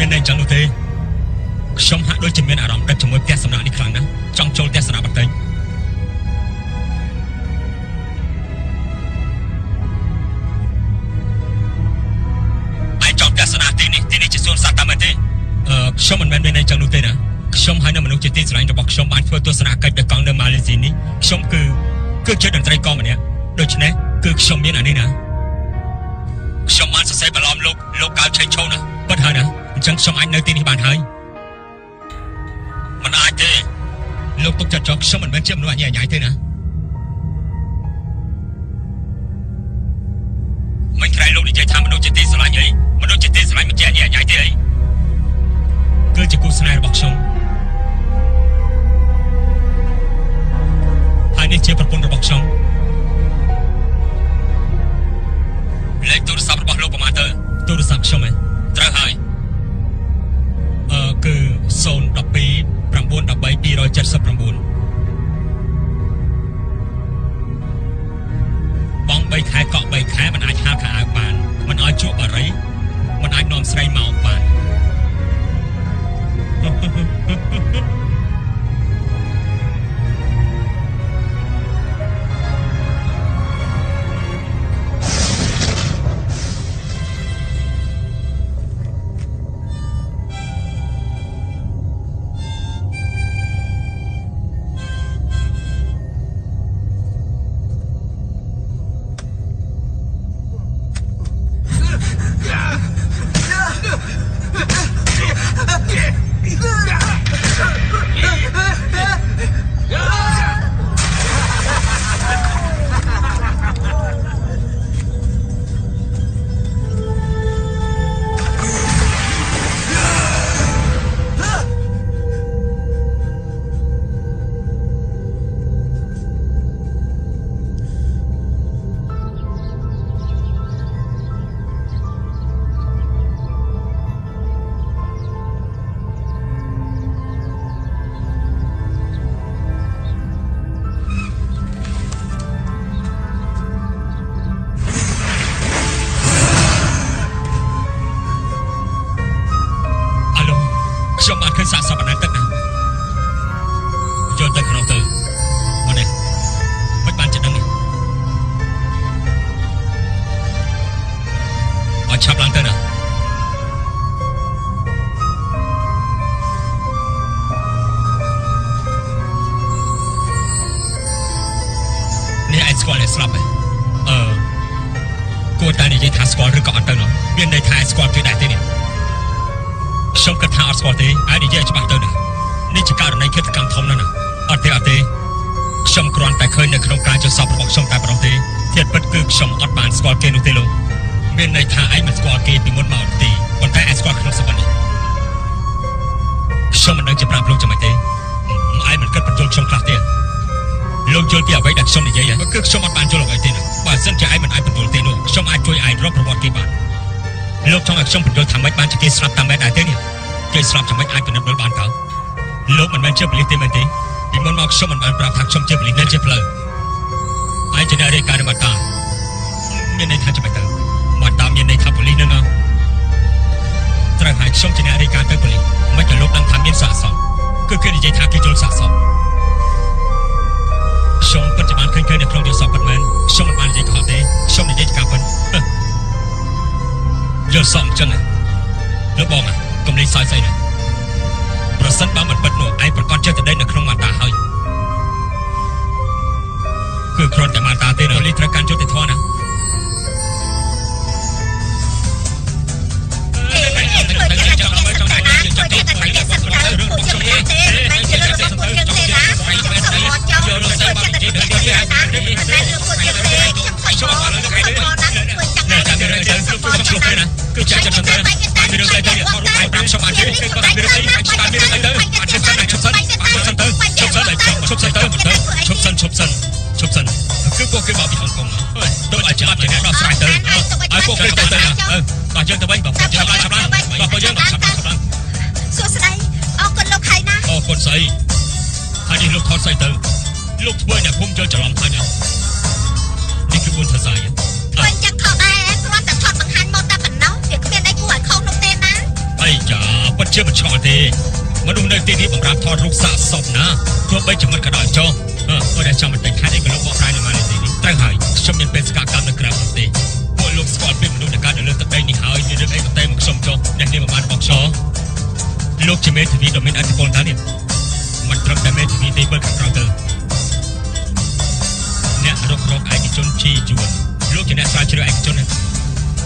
មិនមែនមានតែអញ្ចឹងនោះទេខ្ញុំហាក់ដូចជាមានអារម្មណ៍ដឹកជាមួយផ្ទះសំណាក់នេះខ្លាំងណាស់ចង់ចូលផ្ទះសំណាក់បន្តិចឯងចង់ផ្ទះសំណាក់ទីនេះទីនេះជាសួនសត្វតាមមែនទេអឺខ្ញុំមិនមែនមានតែអញ្ចឹងនោះទេណាខ្ញុំហើយនៅមនុស្សជាទីស្រឡាញ់របស់ខ្ញុំបានធ្វើទស្សនកិច្ចដោយកង់នៅម៉ាឡេស៊ីនេះខ្ញុំគឺគឺជាតន្ត្រីករម្នាក់ដូច្នេះគឺខ្ញុំមានអានេះណាខ្ញុំបានសរសេរបន្លំលោកលោកកៅឆេងឈោណាពិតហើយណា អញ្ចឹងខ្ញុំអាចនៅទីនេះបានហើយមិនអាចទេលោកទុកចិត្តចុះខ្ញុំមិនមែនជាមនុស្សអញ្ញាញ៉ៃទេណាមិនក្រែងលោកនិយាយថាមនុស្សជាទីស្រឡាញ់អីមនុស្សជាទីស្រឡាញ់មិនជាអញ្ញាញ៉ៃទេអីគឺជាគូស្នេហ៍របស់ខ្ញុំហើយនេះជាប្រពន្ធរបស់ខ្ញុំលេខទូរស័ព្ទរបស់លោកប្រមាណទៅទូរស័ព្ទខ្ញុំឯងត្រូវហើយអឺគឺ 012 979បង3ខែកក់3ខែមិនអាចហាលខោអាវបានមិនឲ្យជក់បារីមិនអាចនាំស្រីមកបាន ស្គាល់ទេហើយនិយាយឲ្យច្បាស់ទៅណានេះជាករណីឃាតកម្មធំណាស់ណាអត់ទេអត់ទេខ្ញុំគ្រាន់តែឃើញនៅក្នុងការចសពរបស់ខ្ញុំតែប៉ុណ្ណោះទេធាតុពិតគឺខ្ញុំអត់បានស្គាល់គេនោះទេលោកមានន័យថាឯងមិនស្គាល់គេពីមុនមកទេប៉ុន្តែឯងស្គាល់ក្នុងសវណ្ណនេះខ្ញុំមិនដឹងជាប្រាប់លោកចាំមិនទេឯងមិនគិតបញ្យល់ខ្ញុំខ្លះទេលោកយល់ពីអ្វីដែលខ្ញុំនិយាយហ្នឹងគឺខ្ញុំអត់បានយល់អ្វីទេណាបើសិនជាឯងមិនអាចបញ្យល់ទេនោះខ្ញុំអាចជួយឯងរកប្រវត្តិគេបានលោកចង់ឲ្យខ្ញុំបញ្យល់ថាម៉េចបានជាគេស្លាប់តាមម៉េចដែរទេនេះ គេស្លាប់យ៉ាងម៉េចអាចពិនិត្យមើលបានតើលោកមិនមែនជាប៉ូលីសទេមែនទេពីមុនមកខ្ញុំមិនបានប្រាប់ថាខ្ញុំជាប៉ូលីសនៅជាផ្លូវឯងជាអ្នករាយការណ៍របស់តាមានន័យថាចាំមិនទៅមកតាមានន័យថាប៉ូលីសនឹងត្រូវឲ្យខ្ញុំជាអ្នករាយការណ៍ទៅប៉ូលីសមិនក៏លោកដឹងថាមានសាកសពគឺគេនិយាយថាគេចូលសាកសពខ្ញុំពិតជាបានឃើញឃើញនៅក្នុងយល់សពពិតមែនខ្ញុំមិនបាននិយាយខុសទេខ្ញុំនិយាយការពិតយល់សពអញ្ចឹងលោកបង កុំលេងសើចស្អីណាប្រសិនបើមិនពិតនោះឯងប្រកាសចិត្តតែនៅក្នុងមាតាហើយគឺគ្រាន់តែមាតាទេប៉ូលីសត្រូវការយុត្តិធម៌ណា គឺចាក់ចិត្តទៅមានរឿងអីទៅអត់រូបឯងប្រាប់ខ្ញុំបានទេគឺគាត់មានរឿងអីឯងស្ដាប់មានរឿងអីទៅអត់ឈប់សិនឈប់សិនឈប់សិនទៅឈប់សិនទៅឈប់សិនទៅឈប់សិនឈប់សិនឈប់សិនគឺពួកគេមកពីហុងកុងទៅឲ្យច្បាប់ជាអ្នកដោះស្រាយទៅឲ្យពួកគេទៅទៅបាទយើងទៅវិញបាទយើងឡើងឆាប់ឡើងបាទពួកយើងឆាប់ឡើងឆាប់ឡើងសួស្តីអរគុណលោកខៃណាអរគុណស្អីហើយនេះលោកថតស្អីទៅលោកធ្វើអ្នកភូមិយល់ច្រឡំហើយណានេះគឺបុญថសាយ ទេមនុស្សនៅទីនេះបង្រាបថតរូបសាកសពណាទោះបីជាមិនក៏ដោយចុះអឺគាត់តែចង់បន្តិចខែអីក៏លោកបកប្រែនៅម៉ាឡេស៊ីនេះត្រូវហើយខ្ញុំមានបេសកកម្មនៅក្រៅប្រទេសពួកលោកស្គាល់ពីមនុស្សដែលកើតនៅលើទឹកដីនេះហើយមានរឿងអីក៏តែមកខ្ញុំចុះអ្នកនេះមិនបានរបស់ខ្ញុំលោកជាមេធាវីដ៏មានអធិបុលតានេះមិនត្រឹមតែមេធាវីទេបើខាងក្រៅទៅអ្នករករកឯកជនជីជួនលោកជាអ្នកស្រាវជ្រាវឯកជនណា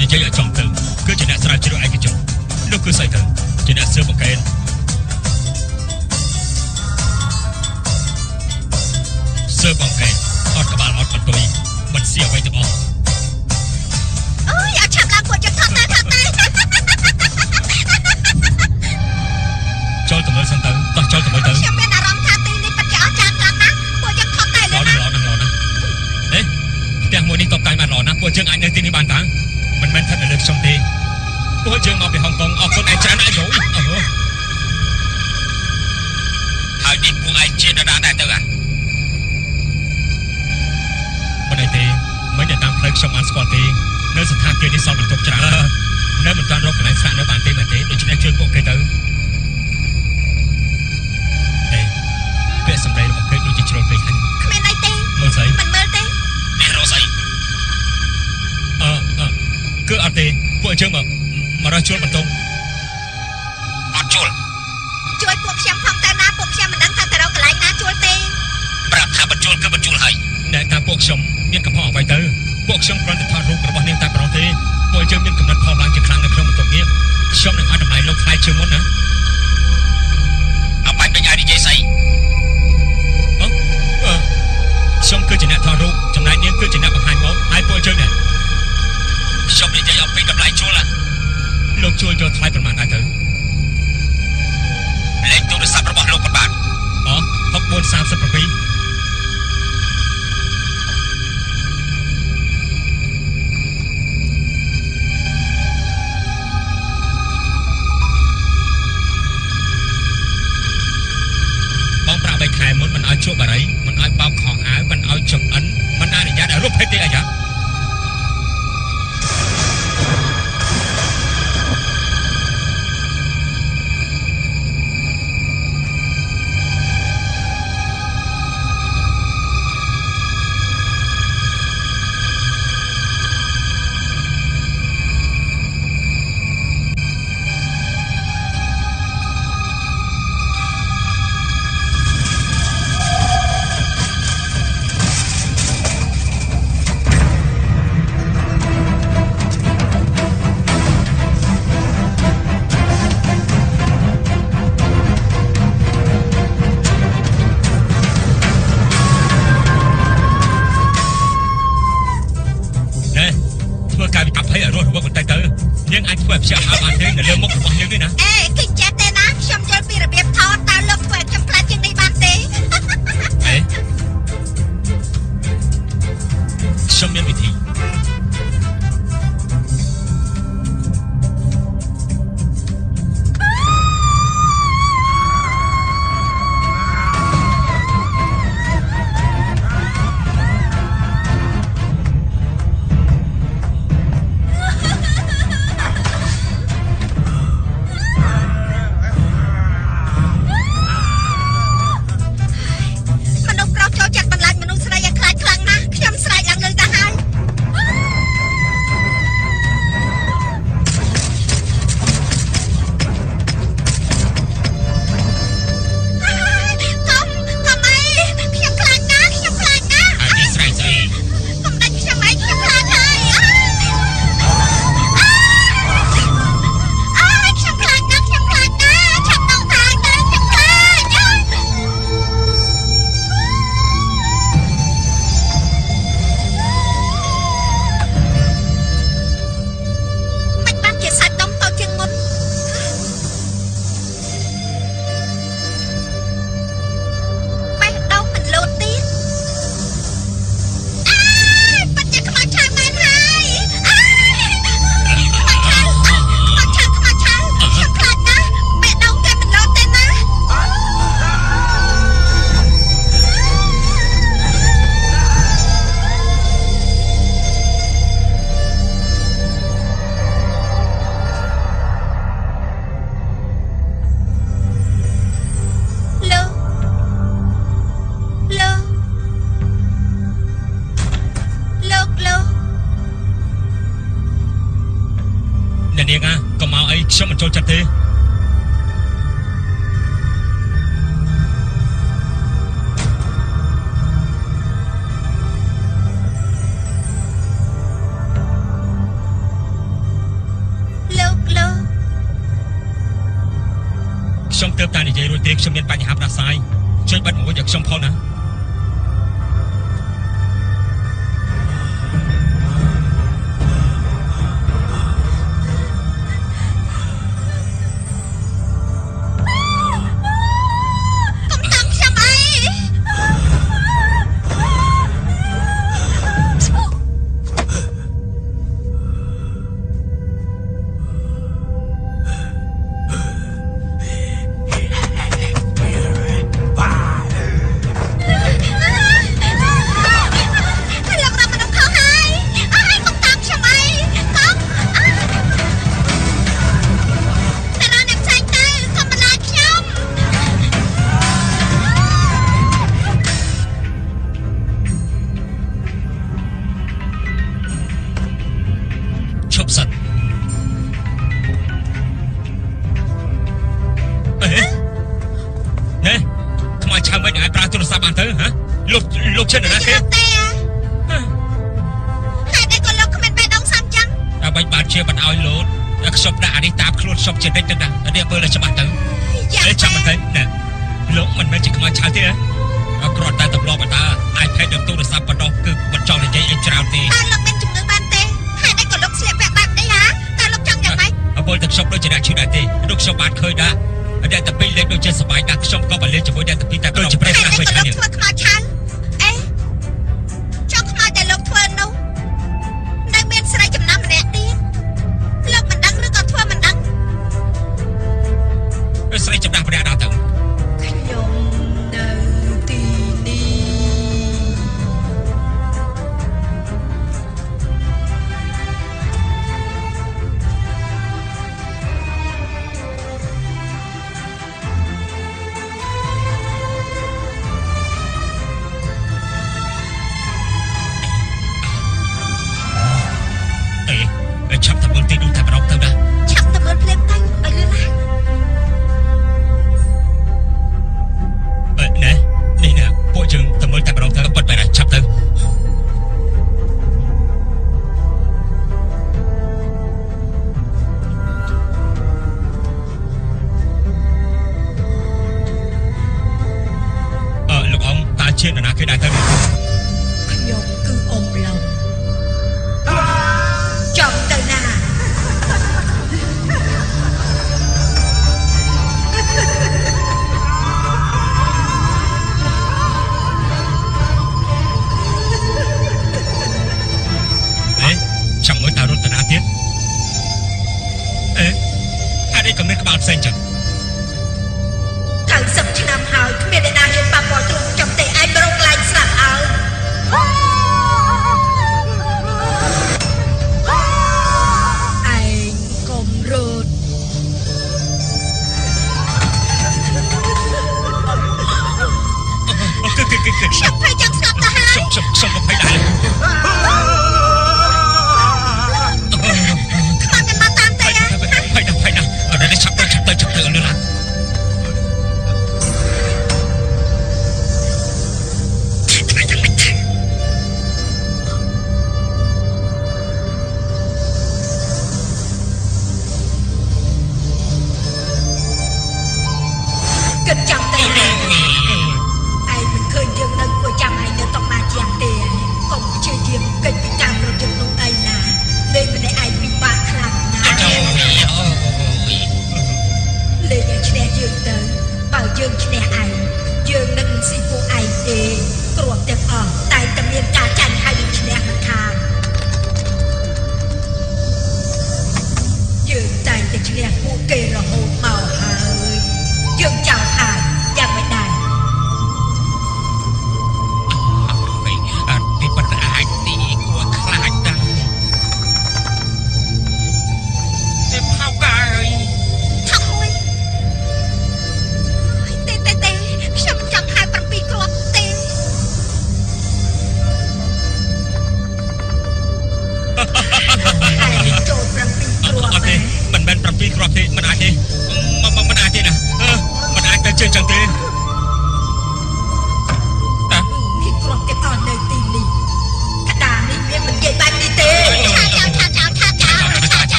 និយាយឲ្យចំទៅគឺជាអ្នកស្រាវជ្រាវឯកជនលោកគឺស្អីទៅ ជាអ្នកស៊ើបអង្កេតស៊ើបអង្កេតអត់ក្បាលអត់បន្ទុយមិនស៊ីអ្វីទាំងអស់អើយអត់ឆាប់ឡើងពួកយើងថតតែថតតែចូលទៅមើលសិនទៅតោះចូលទៅមើលទៅខ្ញុំមានអារម្មណ៍ថាទីនេះពិតជាអស្ចារ្យខ្លាំងណាស់ពួកយើងថតតែល្អលើណាណាស់ល្អណាស់ល្អណាស់អេផ្ទះមួយនេះតបតែបានល្អណាស់ពួកយើងអាចនៅទីនេះបានតាមិនមែនស្ថិតនៅលើខ្ញុំទេ ពួកយើងមកពីហុងកុងអរគុណឯងច្រើនណាស់យោអឺហើយនេះពួកឯងជានរណាដែរទៅអាមិនអីទេមិនតែតាមផ្លូវខ្ញុំបានស្គាល់ទេនៅស្ថានភាពនេះសល់បន្ទុកច្រើននៅមិនទាន់រកកន្លែងស្នាក់នៅបានទេមែនទេដូច្នេះជួយពួកគេទៅអេពាក្យសម្ដីរបស់គេដូចជាជ្រុលពេកហើយគ្មានអីទេមើលស្អីមិនមើលទេនេះរស់ស្អីអឺអឺគឺអត់ទេពួកយើងមក មករកជួលបន្ទង់អត់ជួលជួយពួកខ្ញុំផងទៅណាពួកខ្ញុំមិនដឹងថាទៅរកកន្លែងណាជួលទេប្រាប់ថាបញ្ជូលគឺបញ្ជូលហើយតែតាមពួកខ្ញុំមានកំហុសអ្វីទៅពួកខ្ញុំគ្រាន់តែថតរូបរបស់នាងតែប៉ុណ្ណោះទេពួកយើងមានកំណត់ផលឡើងជាខ្លាំងនៅក្នុងបន្ទប់នេះខ្ញុំនឹងឲ្យតម្លៃលោកថ្លៃជាងមុនណាអបាច់ដូចឲ្យនិយាយស្អីអឺអឺខ្ញុំគឺជាអ្នកថតរូបចំណែកនាងគឺជាអ្នកបង្ហាញម៉ូដហើយពួកយើងដែរខ្ញុំនិយាយអំពីតម្លៃជួលណា លោកជួលយកថ្លៃប្រមាណដែរទៅលេខទូរស័ព្ទរបស់លោកប៉ុន្មានអ6437បងប្រាក់3ខែមុនមិនឲ្យជួបបារីមិនឲ្យបោកខោអាវមិនឲ្យចំអិនមិនអនុញ្ញាតឲ្យរੂបភេទទេអាយ៉ា មុខរបស់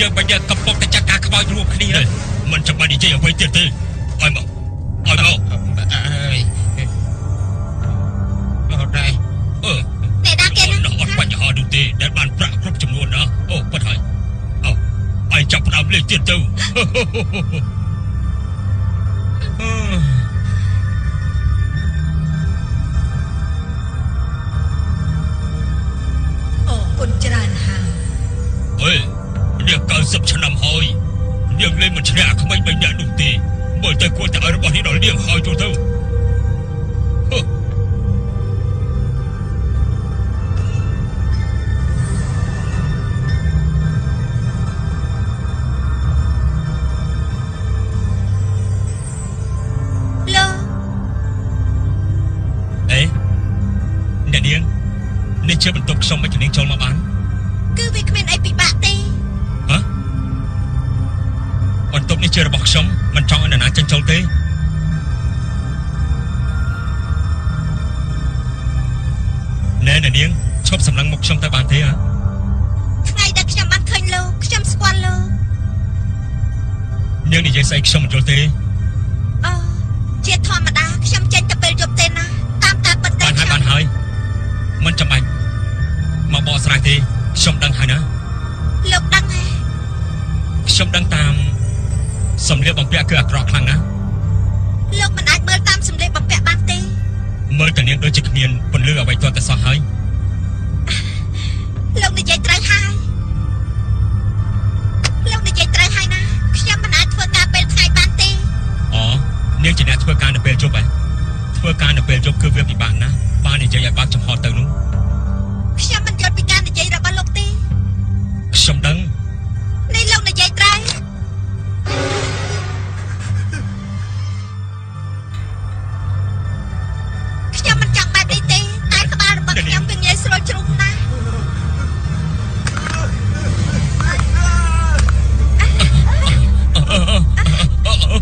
យើងបញ្ញាកំពុងតែចាត់ការខ្មោចរួមគ្នាមិនចាំបាច់និយាយអ្វីទៀតទេ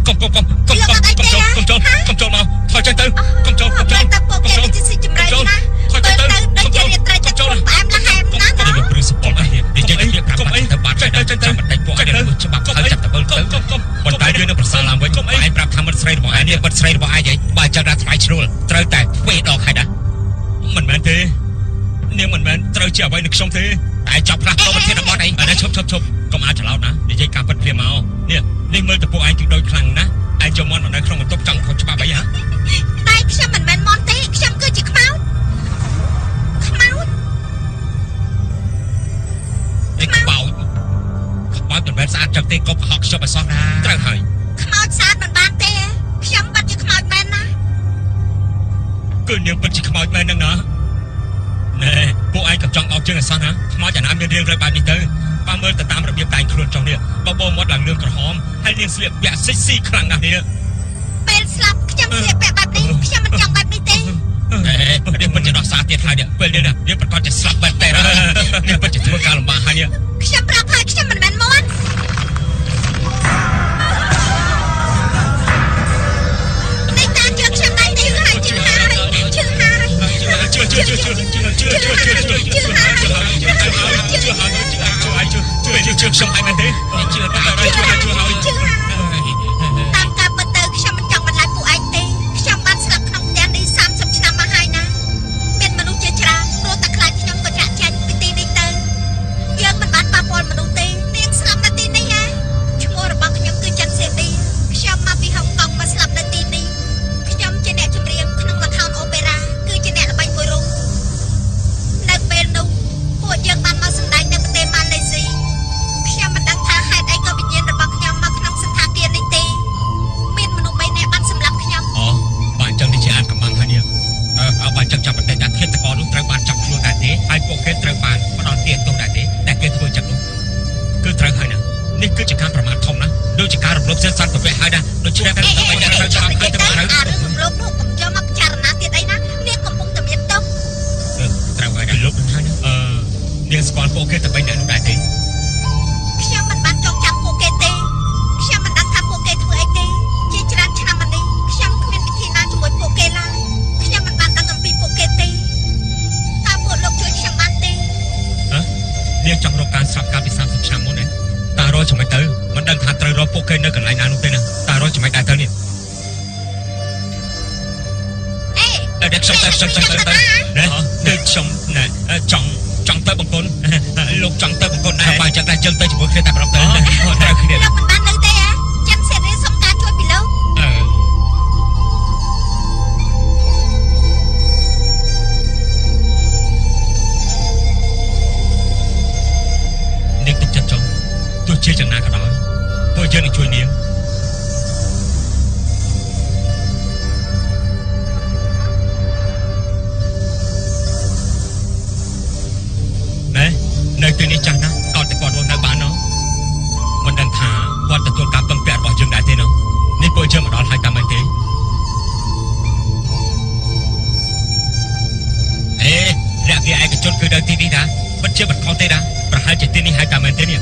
កុំកុំកុំកុំកុំកុំកុំចូលកុំចូលកុំចូលមកថយចេញទៅកុំចូលកុំចូលតែពួកគេដូចជាស៊ីចម្រៃណាស់ទៅទៅដូចជារៀបត្រៃចិត្តផ្អែមល្ហែមណាស់តែណាវាព្រឺសពអីនិយាយទៅប្រាប់ទៅបាត់ទៅទៅទៅមិនដេញពួកឯងច្បាប់ហើយចាប់តើទៅប៉ុន្តែយើងនឹងប្រសើរឡើងវិញឯងប្រាប់ថាមិត្តស្រីរបស់ឯងនេះមិត្តស្រីរបស់ឯងហីបើចឹងដល់ថ្លៃជ្រួលត្រូវតែធ្វើដកហើយណាមិនមែនទេនាងមិនមែនត្រូវជាអ្វីនឹងខ្ញុំទេតែចាប់ផ្លាស់ទៅប្រធានបទអីអានេះ ឈប់ឈប់ឈប់កុំអាចច្រឡោតណានិយាយការពិតព្រាមមកនេះនេះមើលទៅពួកឯងគឺដូចខ្លាំងណាស់ឯងចូលមកនៅក្នុងបន្ទប់ចង់ខុសច្បាប់អីហ៎តែខ្ញុំមិនមែនមន់ទេខ្ញុំគឺជាខ្មោចខ្មោចឯងក្បោចក្បោចមិនមែនស្អាតចឹងទេកុំកុហកខ្ញុំឲ្យសោះណាត្រូវហើយខ្មោចស្អាតមិនបានទេខ្ញុំបាត់ជាខ្មោចមែនណាគឺនាងពិតជាខ្មោចមែនហ្នឹងណាណែពួកឯងក៏ចង់អោបជើងឲ្យសោះណាខ្មោចអាណាមានរៀងរឹកបែបនេះទៅ បើមើលទៅតាមរបៀបតែងខ្លួនចុះនេះបបោមាត់ឡើងលឿងក្រហមហើយនាងស្លៀកពាក់សិចស៊ីខ្លាំងណាស់នេះពេលស្លាប់ខ្ញុំស្លៀកពាក់បែបនេះខ្ញុំមិនចង់បែបនេះទេអេនេះពិតជាដោះសារទៀតហើយនេះពេលនេះនេះប្រកាសជាស្លាប់បែបតែនេះពិតជាធ្វើការលំបាកហើយនេះខ្ញុំប្រាប់ហើយខ្ញុំមិនមែនមន់នេះ ជួយខ្ញុំអាចទេជួយជួយខ្ញុំអាចទេជួយជួយហើយជួយហើយ រូវរកពួកគេនៅកន្លែងណានោះទេណាតារកចំណេះដែរទៅនេះអេអឺខ្ញុំទៅខ្ញុំទៅទៅទៅណែគឺខ្ញុំណែចង់ចង់ទៅបង្គន់លោកចង់ទៅបង្គន់ដែរបើអញ្ចឹងដែរជើងទៅជាមួយគ្នាតែប្រហែលទៅត្រូវគ្នាលោកមិនបាននៅទេហ៎ចិនសេរីសុំការជួយពីលោកអឺនាងទឹកចិត្តចុះទោះជាយ៉ាងណា ទីនេះចាស់ណាស់កោតតែគាត់រស់នៅបានណោះមិនដឹងថាគាត់ទទួលការពឹងពាក់របស់យើងដែរទេណោះនេះពួកយើងមកដល់ហើយតាមមិនទេអេរកគេឯកជនគឺនៅទីនេះណាមិនជាមិនខុសទេណាប្រហែលជាទីនេះហើយតាមមិនទេនេះ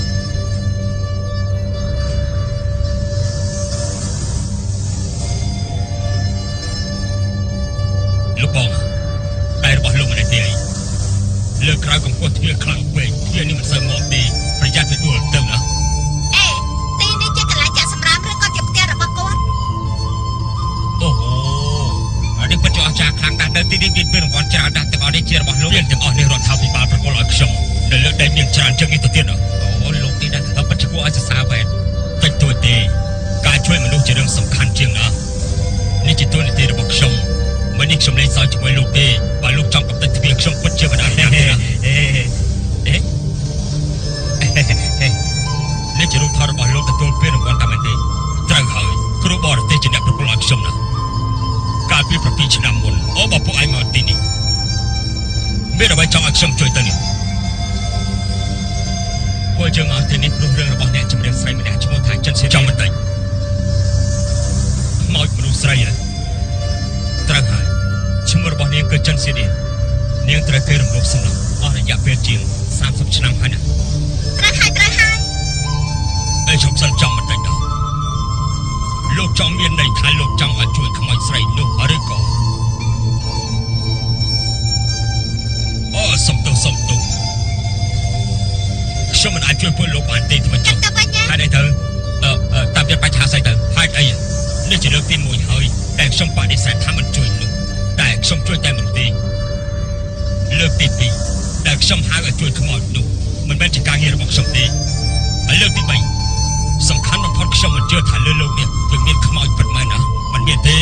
ថាលើលោកនេះវាមានខ្មោចពិតមែនណាមិនមានទេ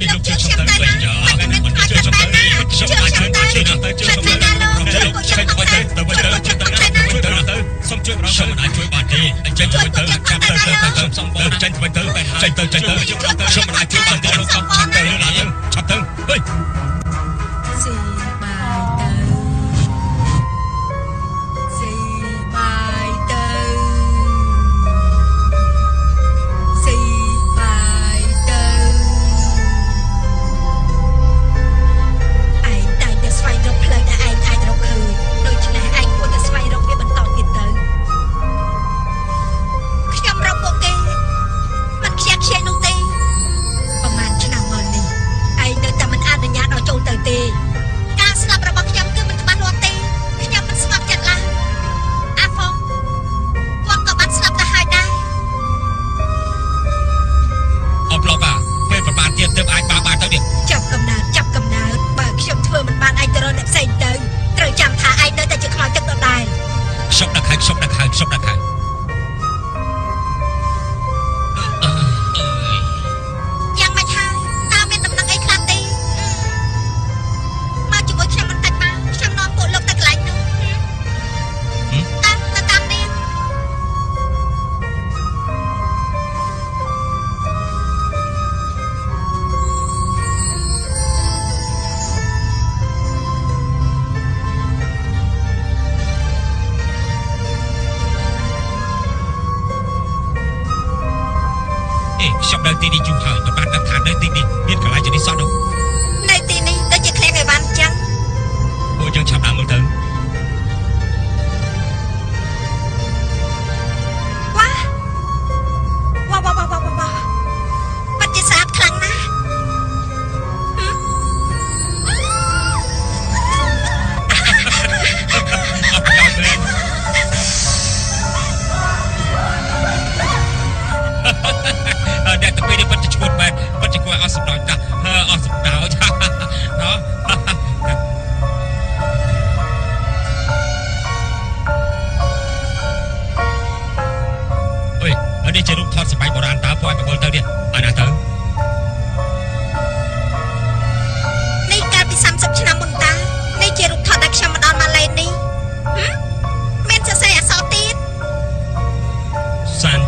នេះលោកជឿខ្ញុំទៅវិញចាមិនជឿខ្ញុំទៅខ្ញុំអាចជឿទៅជឿទៅជឿទៅខ្ញុំជឿខ្ញុំទៅទៅទៅទៅជឿទៅណាទៅទៅទៅសុំជួយប្រងខ្ញុំមិនអាចជួយបានទេអញ្ចឹងជួយទៅចាប់ទៅទៅទៅសុំបងចេញទៅទៅចេញទៅចេញទៅខ្ញុំមិនអាចជួយបានទេលោកសុំឆាប់ទៅលើណាទៅ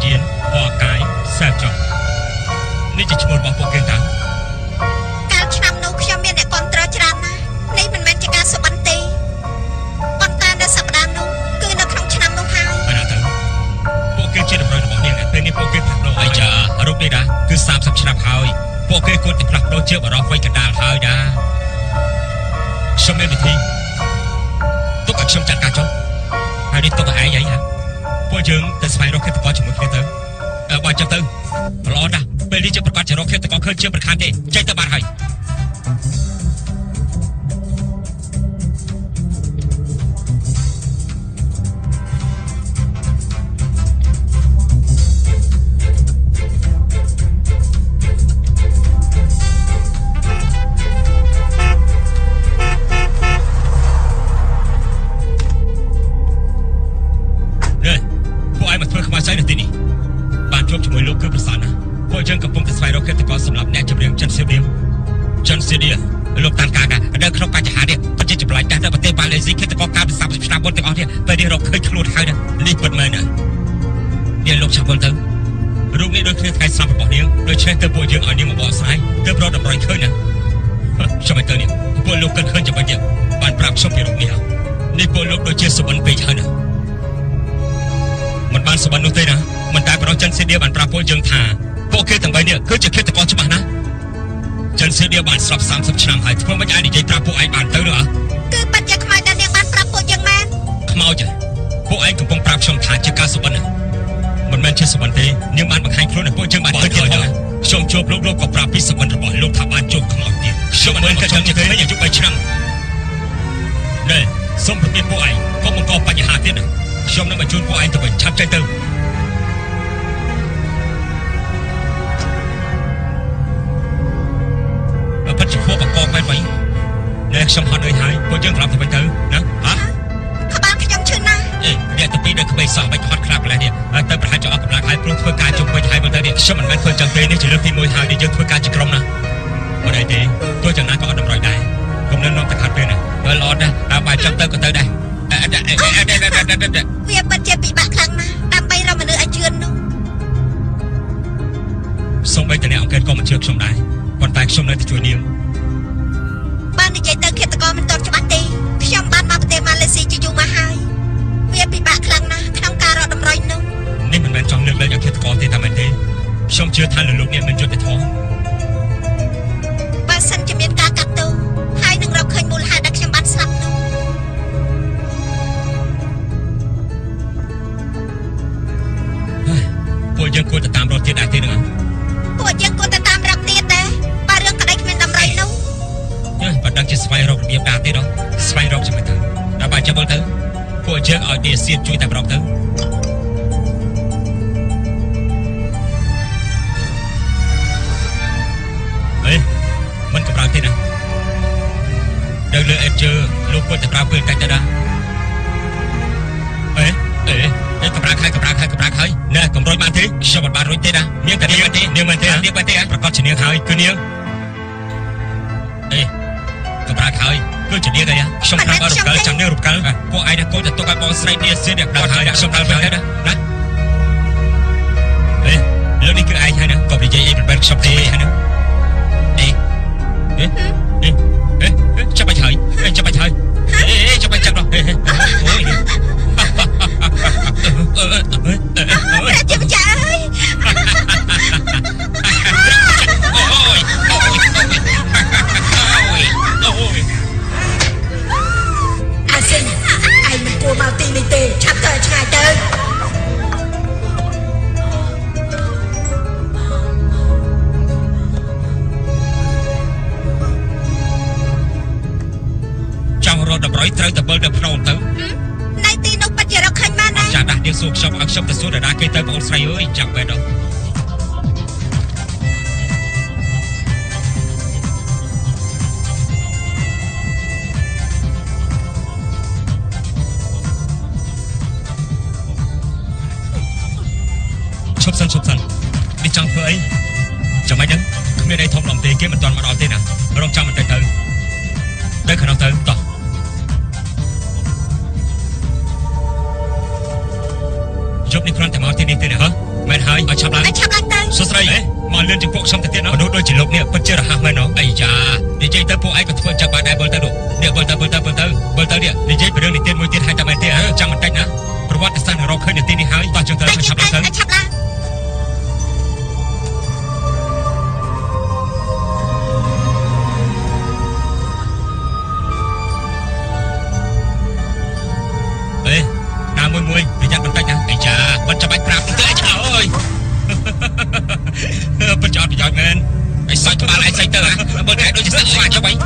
ញៀនពណ៌កាយខ្សែចុះនេះជាឈ្មោះរបស់ពួកគេតាម ភាពទាំងអស់ឃើញជាប្រខានទេចេញទៅ ឆ្នាំហើយធ្វើមិនអាចនិយាយប្រាប់ពួកឯងបានទៅ ជឿថាលោកលោកអ្នកមិនយុត្តិធម៌ នាងបែរទេអញប្រកាសជានាងហើយគឺនាងអេកម្រាស់ហើយគឺជានាងហើយខ្ញុំប្រាប់ឲ្យរំកិលចាំនាងរំកិលពួកឯងកូនទៅទុកឲ្យបងស្រីនាងសៀនអ្នកដល់ហើយខ្ញុំដល់វិញទៅណាអេលោកនេះគឺឯងហើយណាកុំនិយាយអីប្របែនខ្ញុំទេហើយណាអេអេ bên cạnh đối diện rất là cho bánh.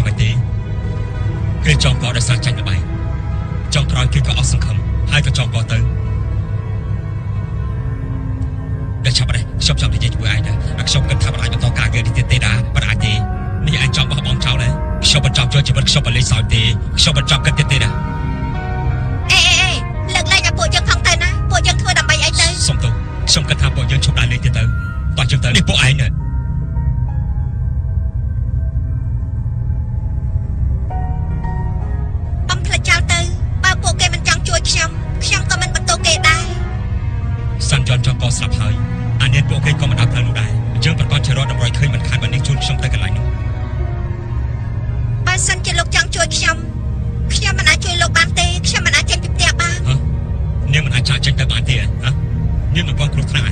ច្បាច់ទេគេចង់កោដោយសារចាញ់ល្បែងចង់ក្រោយគេក៏អស់សង្ឃឹមហើយក៏ចង់កោទៅដែលចាប់ដែរខ្ញុំចង់និយាយជាមួយឯងដែរតែខ្ញុំគិតថាមិនអាចបន្តការងារនេះទៀតទេណាមិនអាចទេនេះឯងចង់បោះបង់ចោលទេខ្ញុំមិនចង់ជួយជីវិតខ្ញុំមិនលេងសើចទេខ្ញុំមិនចង់គិតទៀតទេណាអេអេអេលើកលែងឲ្យពួកយើងផងទៅណាពួកយើងធ្វើដើម្បីអីទៅសុំទោសខ្ញុំគិតថាពួកយើងឈប់ដើរលេងទៀតទៅតោះជិះទៅនេះពួកឯងណា យន់ចុះក៏ស្រាប់ហើយអានេះពួកគេក៏មិនដល់ផ្លូវនោះដែរយើងប្រកាសជារត់តម្រុយឃើញមិនខានបាននេះជូនខ្ញុំទៅកន្លែងនោះបើសិនជាលោកចង់ជួយខ្ញុំខ្ញុំមិនអាចជួយលោកបានទេខ្ញុំមិនអាចចេញពីផ្ទះបាននាងមិនអាចចាក់ចេញទៅបានទេហ៎នាងមិនបងគ្រោះថ្នាក់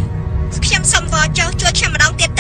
ខ្ញុំសុំវល់ចុះជួយខ្ញុំម្ដងទៀត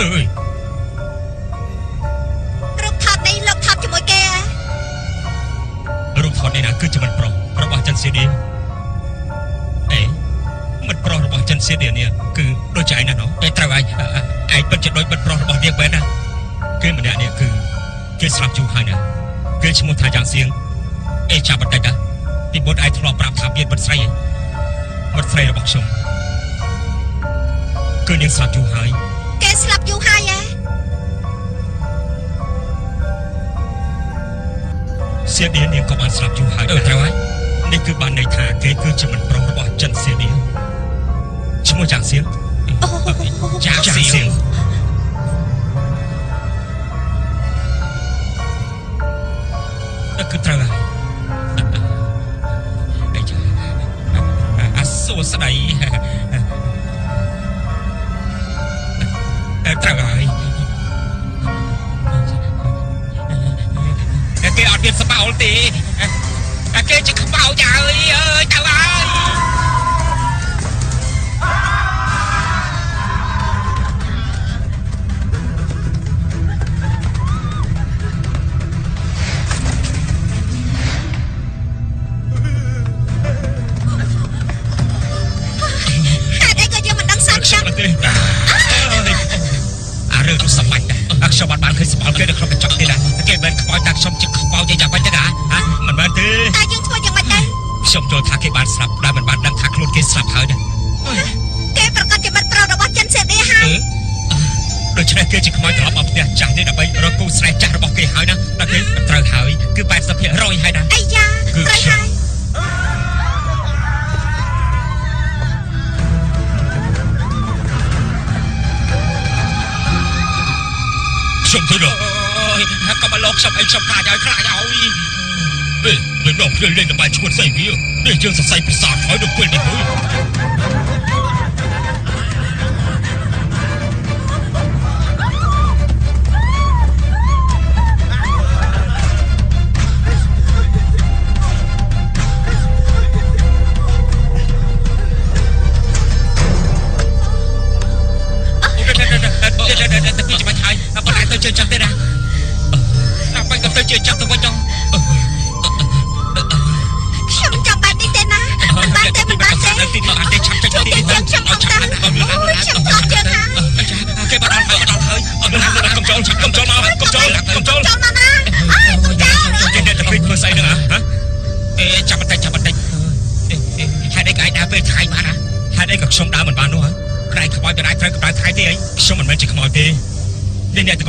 អើយរូបថតនេះលោកថតជាមួយគេហ៎រូបថតនេះណាគឺជាមិនប្រុសរបស់ចិនស៊ីឌីអេមិនប្រុសរបស់ចិនស៊ីឌីនេះគឺដូចជាឯណាណោះតែត្រូវឯងឯងពិតជាដូចមិនប្រុសរបស់នាងមែនណាគេម្នាក់នេះគឺគេស្លាប់យូរហើយណាគេឈ្មោះថាយ៉ាងសៀងអេចាប់បន្តិចណាពីមុនឯងធ្លាប់ប្រាប់ថាមានមិនស្រីឯងមិនស្រីរបស់ខ្ញុំ សៀឌីនាងក៏បានស្លាប់យូរហើយអឺត្រូវហើយនេះគឺបានន័យថាគេគឺជាមិនប្រុសរបស់ចិនសៀឌីឈ្មោះចាងសៀងអូចាងសៀងអឺគឺត្រូវហើយអីចាអសួស្ដី លទេគេជាខ្មោចហើយអើយទៅហើ លេងដល់ពេលលេងដើម្បីឈួតស្អីវានេះយើងសរសៃពិសាហើយដល់ពេលនេះហើយ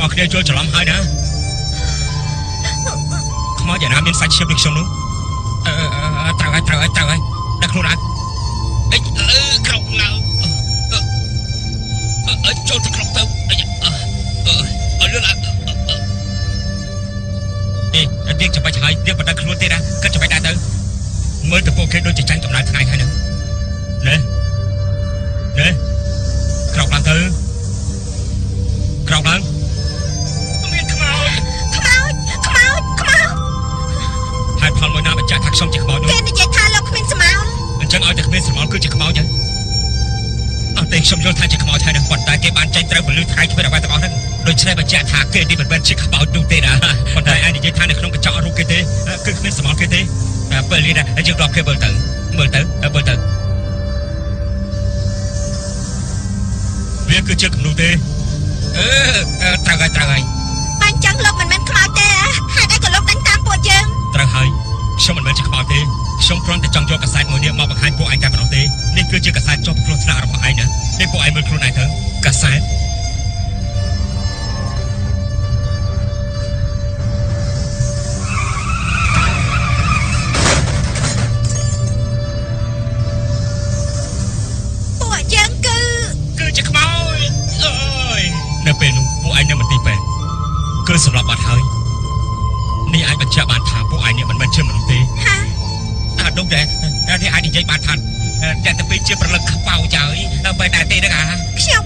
ទាំងអស់គ្នាយល់ច្រឡំហើយណាខ្មោចយ៉ាងណាមានសាច់ឈាមដូចខ្ញុំនោះអឺត្រូវហើយត្រូវហើយត្រូវហើយ គេនេះមិនមែនជាខ្មោចនោះទេណាប៉ុន្តែឯងនិយាយថានៅក្នុងកញ្ចក់រូបគេទេគឺគ្មានស្រមោលគេទេពេលនេះណាយើងរាប់គេមើលទៅមើលទៅមើលទៅវាគឺជាគំនូទេអឺត្រូវហើយត្រូវហើយបើអញ្ចឹងលោកមិនមែនខ្មោចទេហេតុអីក៏លោកដេញតាមពួកយើងត្រូវហើយខ្ញុំមិនមែនជាខ្មោចទេខ្ញុំគ្រាន់តែចង់យកកាសែតមួយនេះមកបង្ហាញពួកឯងតែប៉ុណ្ណោះទេនេះគឺជាកាសែតចុះពីគ្រោះថ្នាក់របស់ឯងណានេះពួកឯងមើលខ្លួនឯងទៅកាសែត គឺសម្រាប់បាត់ហើយនេះអាចបញ្ជាក់បានថាពួកឯងនេះមិនមែនជាមនុស្សទេហាអានោះដែរនេះអាចនិយាយបានថាតែទៅពេលជាប្រលឹងខ្មោចហើយដើម្បីតែទេហ្នឹងអាខ្ញុំ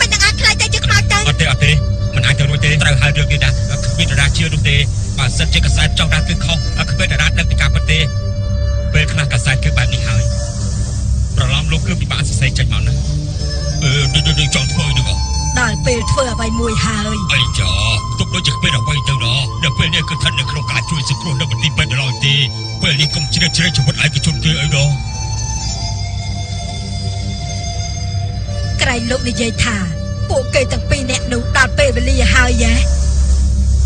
មិននឹងអាចខ្លាចទៅជាខ្មោចទៅអត់ទេអត់ទេមិនអាចទៅរួចទេត្រូវហើយរឿងនេះណាគ្មានតារាជឿនោះទេបើសិនជាកសែតចង់ដាក់គឺខុសគ្មានតារាដឹងពីការពិតទេពេលខ្លះកសែតគឺបែបនេះហើយប្រឡំលោកគឺពិបាកសរសេរចេញមកណាអឺដូចចង់ធ្វើហ្នឹងដល់ ពេលធ្វើអ្វីមួយហើយអីចាទុកដូចជាគ្មានអ្វីទៅណាដល់ពេលនេះគឺស្ថិតនៅក្នុងការជួយសង្គ្រោះនៅមន្ទីរពេទ្យដល់ទេពេលនេះកុំជ្រៀតជ្រែកជីវិតឯកជនទេអីដល់ក្រែងលោកនិយាយថាពួកគេទាំងពីរនាក់នោះដល់ពេលវេលាហើយហ៎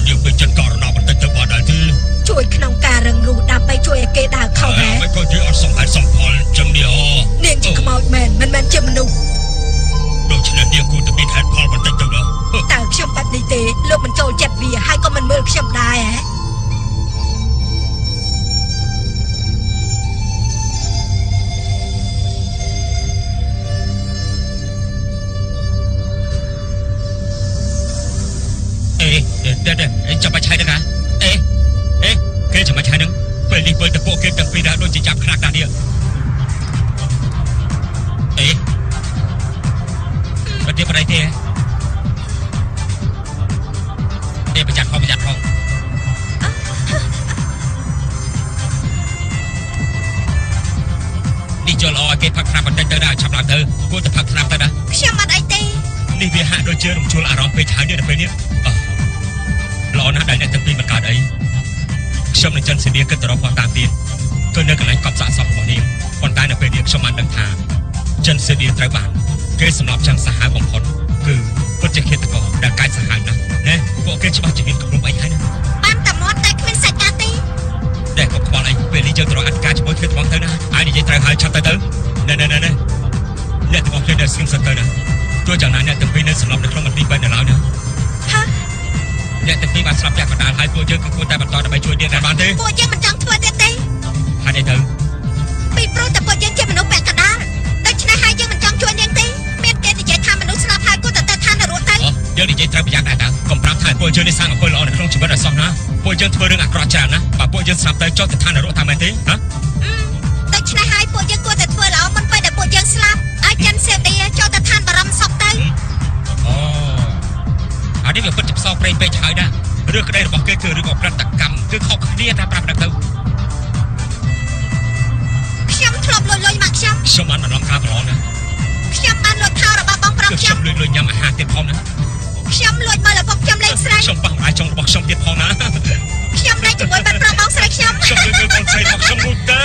យើងពេញចិត្តករណីបន្តិចទៅបានដែរទេជួយក្នុងការរឹងរូសដើម្បីជួយឲ្យគេដើរខុសហ៎មិនក៏យើងអត់សំហេតុសំផលចឹងនេះអូនាងជាខ្មោចមែនមិនមែនជាមនុស្ស លោកមិនចូលចិត្តវាហើយក៏មិនមើលខ្ញុំដែរហ៎អេតែតែចាំបាច់ឆៃដឹងហ៎អេអេគេចាំបាច់ឆៃដឹងពេលនេះពេលតពួកគេទាំងពីរដែរដូចជាចាប់ខ្លាក់ដែរនេះអេបាត់ទីប្រៃទេទេ នេះចូលល្អឲ្យគេផឹកថ្នាំបន្តិចទៅណាឆាប់ឡើងទៅគួរតែផឹកថ្នាំទៅណាខ្ញុំអត់អីទេនេះវាហាក់ដូចជារំជួលអារម្មណ៍ពេកហើយនេះនៅពេលនេះអឺល្អណាស់ដែលអ្នកទាំងពីរមិនកើតអីខ្ញុំនឹងចិនសេនីគិតទៅរកផតាមទៀតគឺនៅកន្លែងកប់សាកសពរបស់នាងប៉ុន្តែនៅពេលនេះខ្ញុំបានដឹងថាចិនសេនីត្រូវបានគេសម្លាប់យ៉ាងសាហាវបំផុតគឺពិតជាឃាតករដែលកាចសាហាវណាស់ណាពួកគេច្បាស់ជាមានគ្រប់អីហើយណា តែក៏ខ្វល់អីពេលនេះយើងទៅរកអធិការជាមួយគ្នាថ្មងទៅណាហើយនិយាយត្រូវហើយឆាប់ទៅទៅណែណែណែណែអ្នកទាំងអស់គ្នានៅស្គីមសិនទៅណាទោះយ៉ាងណាអ្នកទាំងពីរនៅសម្លាប់នៅក្នុងមន្ទីរពេទ្យនៅឡើយណាហ៎អ្នកទាំងពីរបានស្លាប់យ៉ាងកណ្ដាលហើយពួកយើងគឺគួរតែបន្តដើម្បីជួយនាងដែរបានទេពួកយើងមិនចង់ធ្វើទៀតទេហេតុអីទៅពីព្រោះតែពួកយើងជាមនុស្សពាក់កណ្ដាលដូច្នេះហើយយើងមិនចង់ជួយនាង យើងនិយាយត្រូវប្រយ័ត្នដែរតើកុំប្រាប់ថាពួកយើងនេះសាងអំពើល្អនៅក្នុងជីវិតឲ្យសោះណាពួកយើងធ្វើរឿងអាក្រក់ច្រើនណាស់បើពួកយើងស្លាប់ទៅចុះទៅឋាននរកតាមមែនទេហ៎ដូច្នេះហើយពួកយើងគួរតែធ្វើល្អមុនពេលដែលពួកយើងស្លាប់ឲ្យចិនសេឌីចូលទៅឋានបរមសុខទៅអូអានេះវាពិតជាផ្សោតព្រេងពេកហើយណារឿងក្តីរបស់គេគឺរឿងអប្រិតកម្មគឺខុសគ្នាតែប្រាប់ដល់ទៅខ្ញុំធ្លាប់លួចលុយមកខ្ញុំខ្ញុំបានបន្លំការប្រឡងណាខ្ញុំបានលួចថោរបស់បងប្រុសគឺខខ្ញុំខ្ញុំលួចលួចញ៉ាំអាហារទៀតផងណា ខ្ញុំលួចមើលឪពុកខ្ញុំលេងស្រីខ្ញុំបោះអាយចុងរបស់ខ្ញុំទៀតផងណាខ្ញុំលេងជាមួយបាត់ប្រុសបងស្រីខ្ញុំខ្ញុំលួចលួចបងស្រីរបស់ខ្ញុំនោះទៅ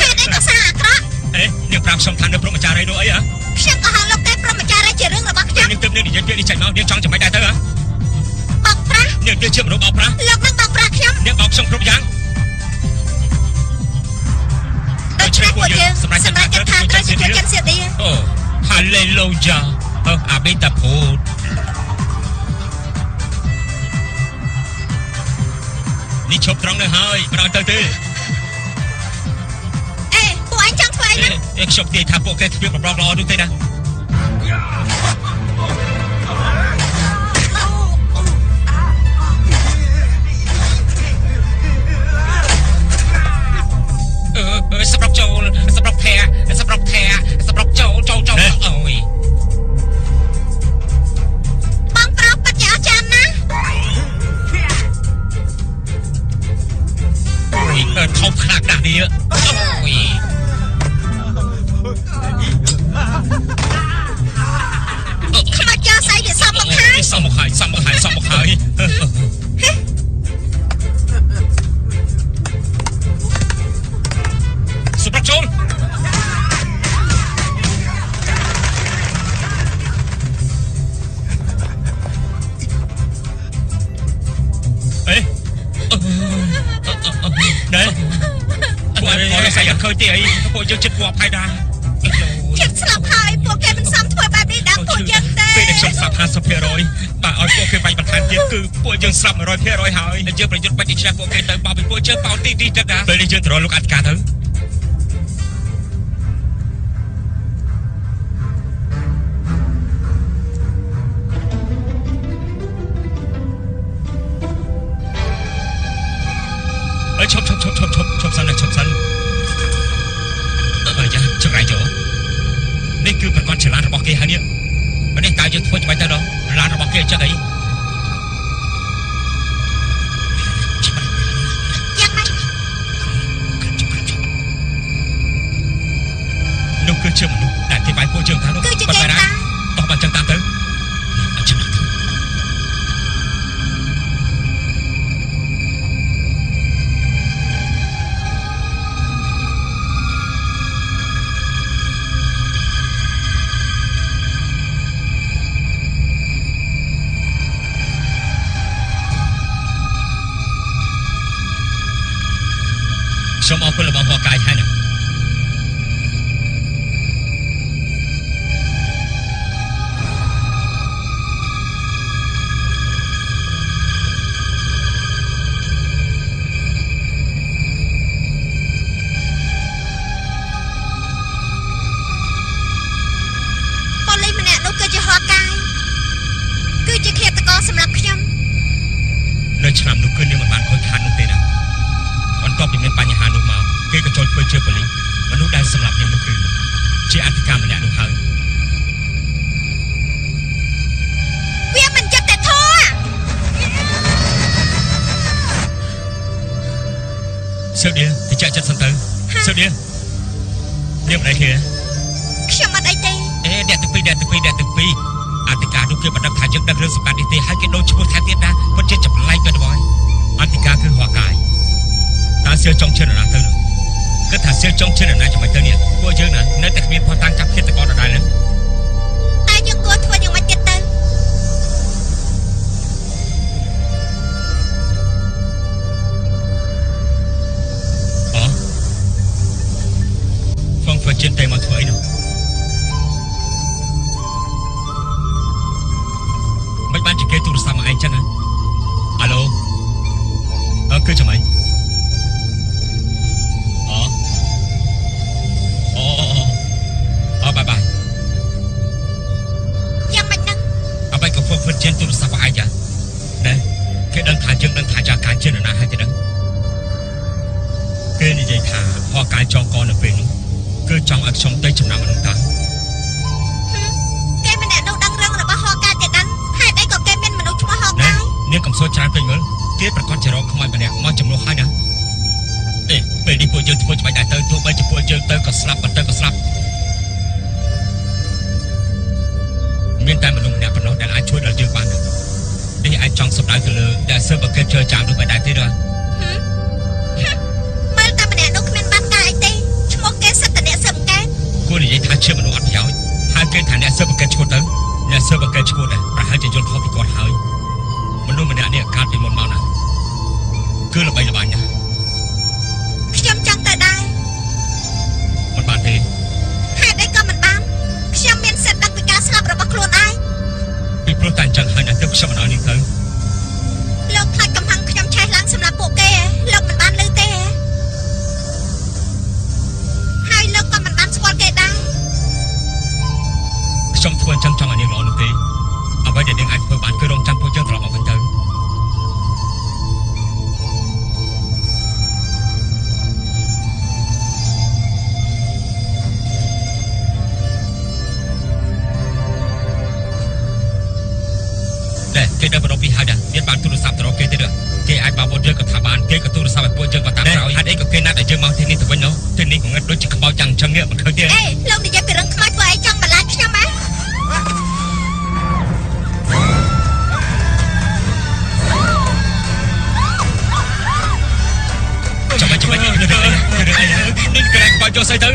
ហេតុអីក៏សារអាក្រក់អេនាងប្រាប់ខ្ញុំថានៅព្រមអាចារ្យនោះអីហ៎ខ្ញុំក៏ហៅលោកតែព្រមចារ្យជារឿងរបស់ខ្ញុំនាងទើបនាងនិយាយពាក្យនេះចេញមកនាងចង់ចាំបាច់ដែរទៅហ៎បងប្រាស់នាងជាមនុស្សបោកប្រាស់លោកនឹងបងប្រាស់ខ្ញុំនាងបោកខ្ញុំគ្រប់យ៉ាងដូច្នេះពួកយើងសម្រាប់ចិត្តថាត្រូវជាជួយចិនសេឌីអូហាឡេឡូយ៉ាអើអាបេតាពូត នេះឈប់ត្រង់នៅហើយមិនឲ្យទៅទេអេពួកអញចង់ធ្វើអីអេមិនអេខ្ញុំនិយាយថាពួកគេធ្វើប្រប្រកល្អនោះទេណាអឺអឺសម្រាប់ចូលសម្រាប់ធាសម្រាប់ធាសម្រាប់ចូលចូលចូលអូយ ថប់ខ្លាំងណាស់នេះអូយខ្លាចយកស្អីវាសំមកហើយសំមកហើយសំមកហើយសំមកហើយ ពួកយើងចិត្តពួកអភ័យដែរជិតស្លាប់ហើយពួកគេមិនសមធ្វើបែបនេះដល់ពួកយើងទេពេលដែលខ្ញុំស្លាប់50%បាទឲ្យពួកគេបាញ់បន្ថែមទៀតគឺពួកយើងស្លាប់100%ហើយហើយយើងប្រយុទ្ធបាច់ឆ្នះពួកគេទៅបោកពីពួកយើងបោកទីទីទឹកណាពេលនេះយើងទៅរកលោកអធិការទៅ សម្រាប់ខ្ញុំនោះគឺជាអធិការម្នាក់នោះហើយវាមិនចិត្តតែធោះសិលឌីទៅចាក់ចិត្តសិនទៅសិលឌីមានអីគ្នាខ្ញុំអត់អីទេអេអ្នកទី2អ្នកទី2អ្នកទី2អធិការនោះគេមិនដឹងថាយើងដឹងរឿងសម្បត្តិនេះទេហើយគេដូរឈ្មោះថាទៀតណាពិតជាចម្លែកទៅបងអធិការគឺហួកាយតើសិលចង់ជឿនរណាទៅនោះ គិតថាសៀលចុងជិះដំណើរយ៉ាងម៉េចទៅនេះពួកយើងណានៅតែគ្មានផតាំងចាប់ឃាតកោដដែលណាតែយើងគួរធ្វើយ៉ាងម៉េចទៀតទៅអ្ហ៎ហ្វុងហ្វឺជិនតែមកធ្វើអីនោះមិនបានជាគេទូរស័ព្ទ ដូចជាខ្មោចយ៉ាងចឹងមិនឃើញទេអេលោកនិយាយពីរឿងខ្មោចធ្វើអីចង់បន្លាចខ្ញុំហ៎ចាំមិនចាំមិននេះក្រែងបាច់យកស្អីទៅ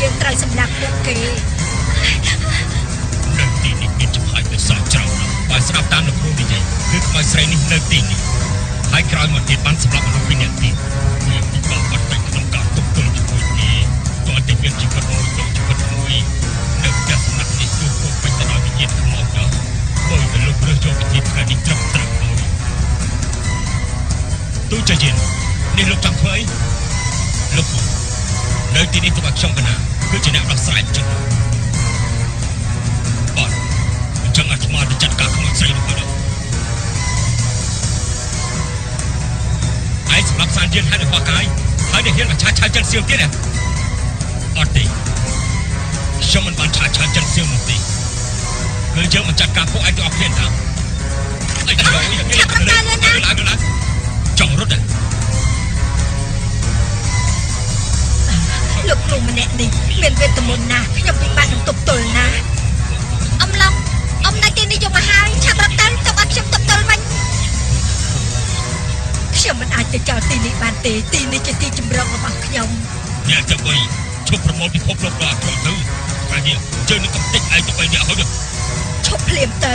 យើងត្រូវសម្លាប់ពួកគេនៅទីនេះមានចំហាយទៅសល់ច្រើនណាស់បើស្ដាប់តាមលោកគ្រូនិយាយគឺខ្មោចស្រីនេះនៅទីនេះហើយក្រោយមកទៀតបានសម្លាប់មនុស្សពីរនាក់ទៀតមានពីបាត់ទៅក្នុងការទប់ទល់ជាមួយគេតើតែមានជីវិតមួយក៏ជីវិតមួយនៅផ្ទះសំណាក់នេះគឺពុកពេញទៅដោយវិញ្ញាណខ្មោចណាបើទៅលោករើសយកវិធីថ្ងៃនេះត្រឹមត្រូវហើយទូចជានេះលោកចង់ធ្វើអីលោកគ្រូ នៅទីនេះទុកឲ្យខ្ញុំកណាគឺជាអ្នកដោះស្រាយចឹងបាទអញ្ចឹងអាត្មាទៅចាត់ការខ្មោចស្រីនោះទៅឯងសម្រាប់សានយានហើយរបស់កាយហើយនេះហ៊ានមកឆាឆាចិនសៀវទៀតណាអត់ទេខ្ញុំមិនបានឆាឆាចិនសៀវនោះទេគឺយើងមកចាត់ការពួកឯងទៅអស់គ្នាតាមអីទៅលើឡើងឡើងចង់រត់ទេ លោកគ្រូម្នាក់នេះមានវេទមន្តណាស់ខ្ញុំពិបាកនឹងទប់ទល់ណាស់អំឡងអំនៅទីនេះយកមកហើយឆាប់រត់ទៅទៅឲ្យខ្ញុំទប់ទល់វិញខ្ញុំមិនអាចទៅចោលទីនេះបានទេទីនេះជាទីជម្រករបស់ខ្ញុំអ្នកទៅវិញឈប់ប្រមូលពិភពលោកដល់អត់ទៅហើយនេះជើងនឹងកំតិចឯងទៅវិញអ្នកហើយឈប់ភ្លាមទៅ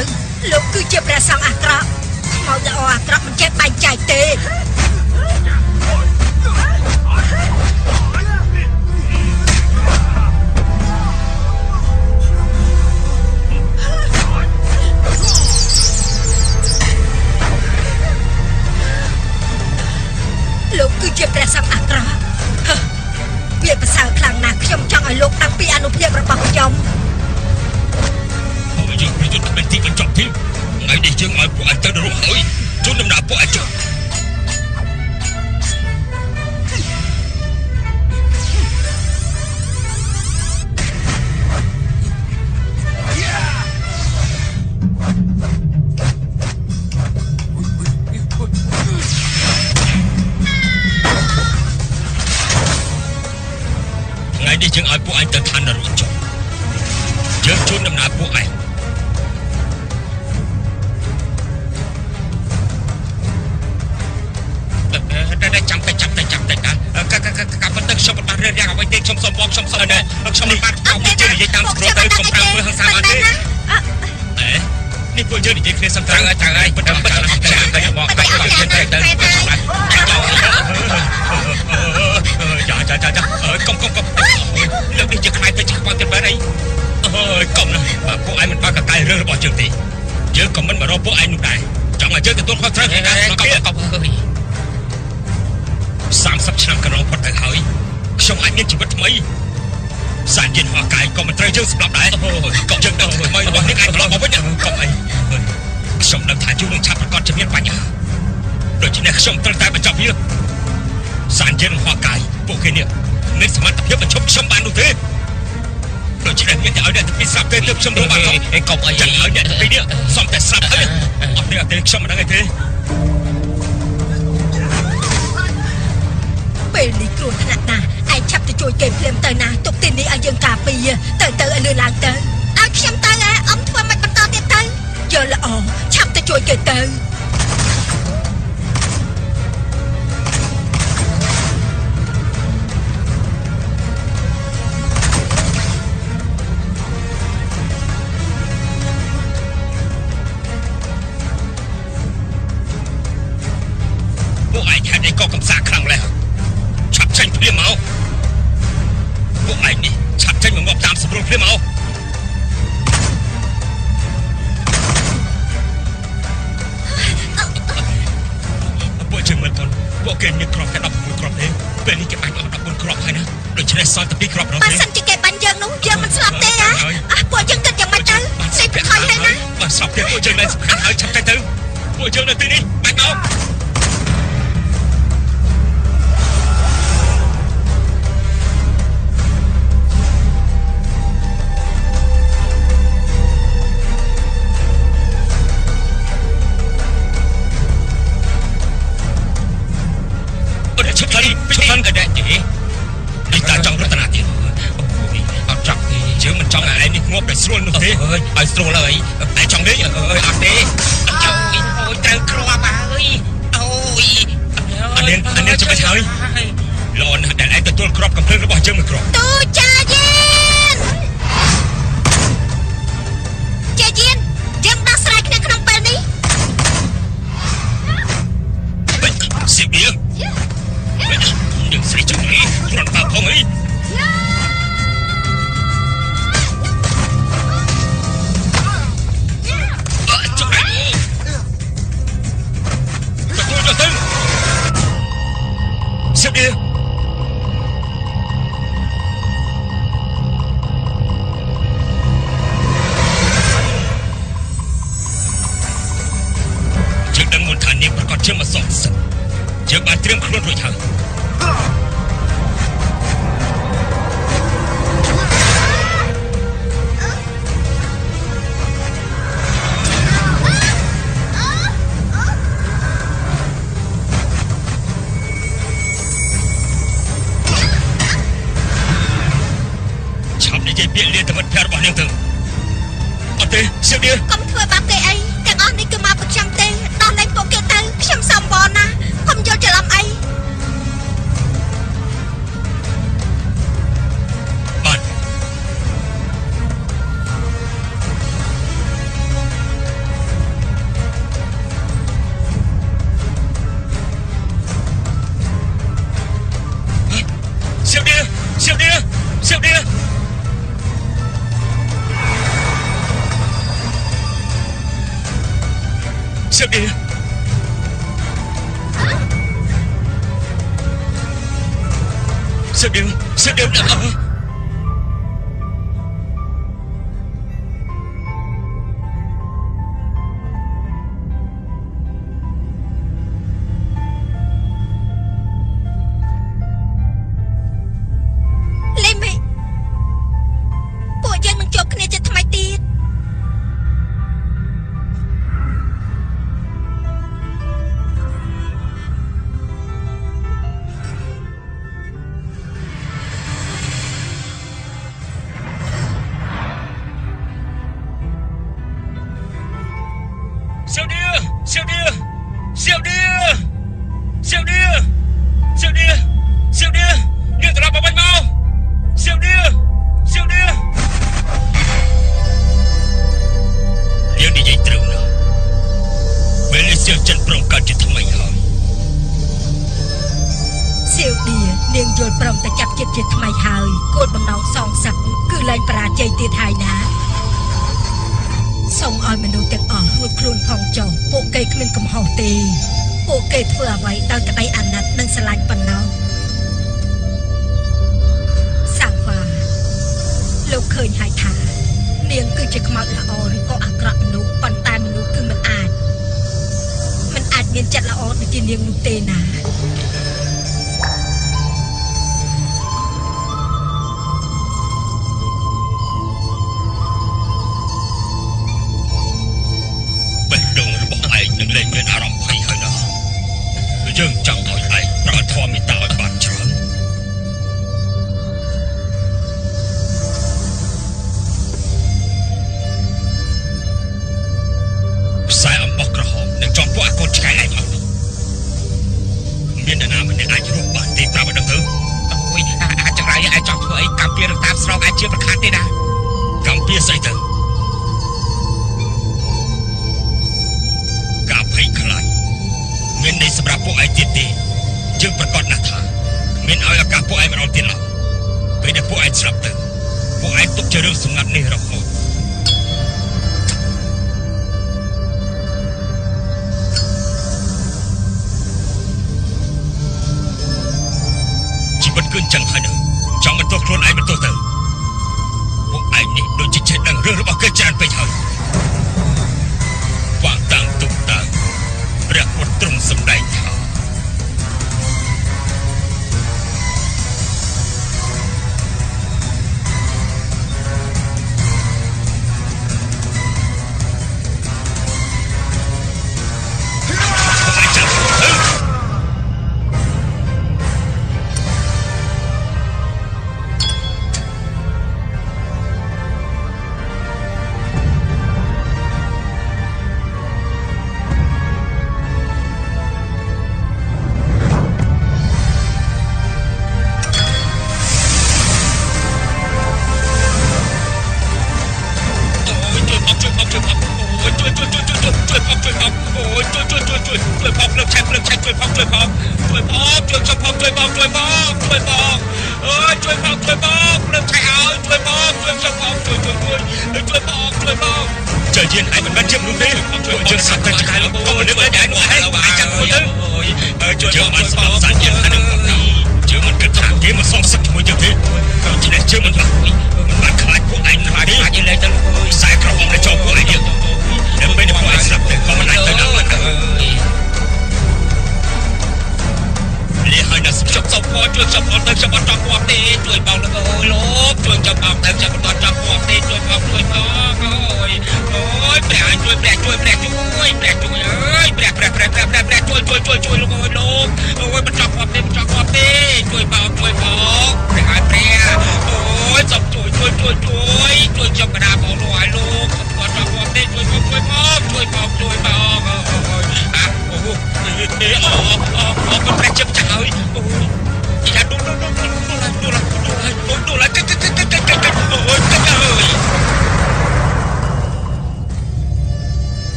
លោកគឺជាព្រះសង្ឃអាក្រក់ខ្មោចល្អអាក្រក់មិនចេះបែងចែកទេ គឺជាព្រះសង្ឃអាក្រក់ហឹមវាប្រសើរខ្លាំងណាស់ខ្ញុំចង់ឲ្យលោកដឹងពីអនុភាពរបស់ខ្ញុំពួកយើងប្រយុទ្ធគ្មានទីបញ្ចប់ទេថ្ងៃនេះយើងឲ្យពួកឯងទៅនរកហើយជូនដំណើរពួកឯងចុះ អីអើយកុំណាបើពួកឯងមិនបានកកាយរឿងរបស់យើងទេយើងក៏មិនមករកពួកឯងនោះដែរចង់ឲ្យយើងទទួលខុសត្រូវក្នុងការកុំកុំអើយ30ឆ្នាំកន្លងផុតទៅហើយខ្ញុំអាចមានជីវិតថ្មីសានយានហោះកាយក៏មិនត្រូវយើងសម្លាប់ដែរអូយកុំយើងដឹងថ្មីរបស់នេះអាចត្រឡប់មកវិញកុំអីខ្ញុំដឹងថាជួនឹងឆាប់ប្រកាសជាមានបញ្ហាដូច្នេះខ្ញុំត្រូវតែបញ្ចប់វាសានយានហោះកាយពួកគេនេះមានសមត្ថភាពបញ្ឈប់ខ្ញុំបាននោះទេ ដូច្នេះមានតែឲ្យអ្នកទីស្រាប់ទេទើបខ្ញុំរកបានកុំអីចាត់ឲ្យអ្នកទីនេះសំតែស្រាប់ហើយអត់ទេអត់ទេខ្ញុំមិនដឹងអីទេពេលនេះគ្រោះថ្នាក់ណាស់ឯងឆាប់ទៅជួយគេភ្លាមទៅណាទុកទីនេះឲ្យយើងការពារទៅទៅឲ្យលឿនឡើងទៅឲ្យខ្ញុំទៅហ៎អំធ្វើមិនបន្តទៀតទៅយល់ល្អឆាប់ទៅជួយគេទៅ យើងបានត្រៀមខ្លួនរួចហើយ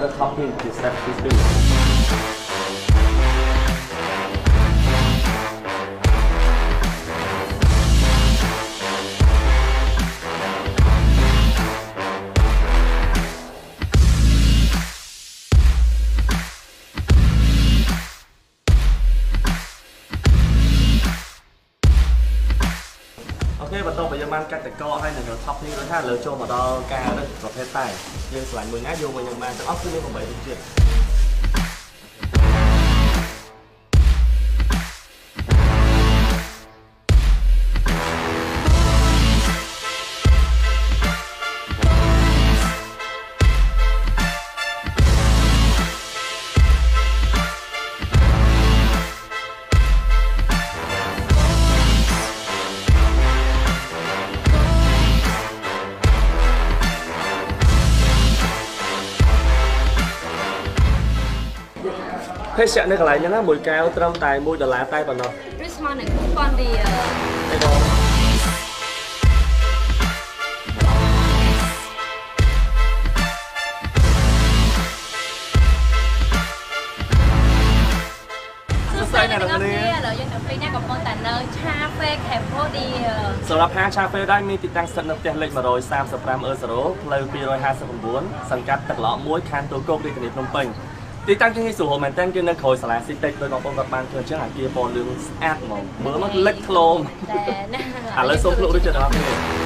ហើយយើងចាប់ផ្ដើមទៅ topping ជា step ទី2អូខេបន្ទាប់ពីយើងបានកាត់តកហើយនឹង topping រួចហើយឥឡូវចូលមកដល់ការរឹសប្រភេទតែ យើងឆ្លាញ់មួយណាយកមួយនឹងបានទាំងអស់គឺមាន8រសជាតិ ភេសជ្ជៈនៅកន្លែងហ្នឹងណាមួយកែវត្រឹមតែ1ដុល្លារតែប៉ុណ្ណោះឬស្មើនឹងប៉ុនឌីទេបងសួស្តីអ្នកទាំងអស់គ្នាឥឡូវយើងទាំងពីរនេះកំពុងតែនៅឆាហ្វេ Cambodia សម្រាប់ហាងឆាហ្វេដែរមានទីតាំងស្ថិតនៅផ្ទះលេខ135អឺសារ៉ូផ្លូវ259សង្កាត់ទឹកឡក1ខណ្ឌទួលគោករាជធានីភ្នំពេញ ទីតាំងជាងាយស្រួលមែនទែនគឺនៅក្រោយសាលាស៊ីតិចដោយបងប្អូនគាត់បានឃើញអញ្ចឹងអាគារពណ៌លឿងស្អាតហ្មងមើលមកលេចធ្លោមតែណាឥឡូវសូមភ្លុកដូចចិត្តដល់គ្នា